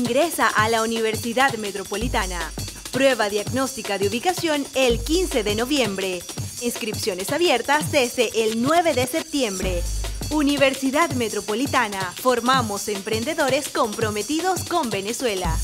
Ingresa a la Universidad Metropolitana. Prueba diagnóstica de ubicación el 15 de noviembre. Inscripciones abiertas desde el 9 de septiembre. Universidad Metropolitana. Formamos emprendedores comprometidos con Venezuela.